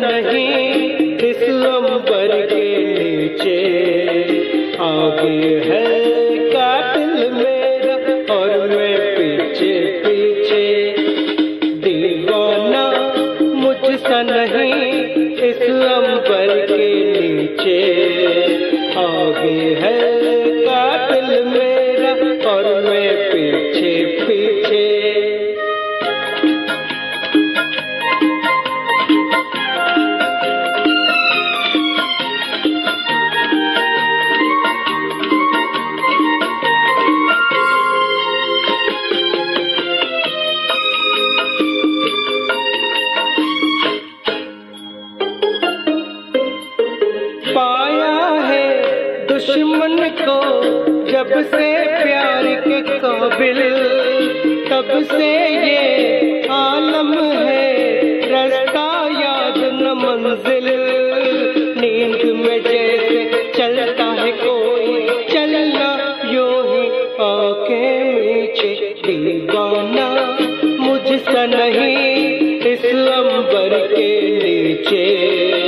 नहीं, इस अंबर के नीचे। आगे है कातिल मेरा और मैं पीछे पीछे। दीवाना मुझसा नहीं, इस अंबर के नीचे। आगे है कातिल मेरा और मैं पीछे पीछे। पाया है दुश्मन को, जब से प्यार के काबिल, तब से ये आलम है, रास्ता याद न मंजिल। नींद में जैसे चलता है कोई, चलना यो ही आके नीचे। दीवाना मुझसा नहीं, इस अंबर के नीचे।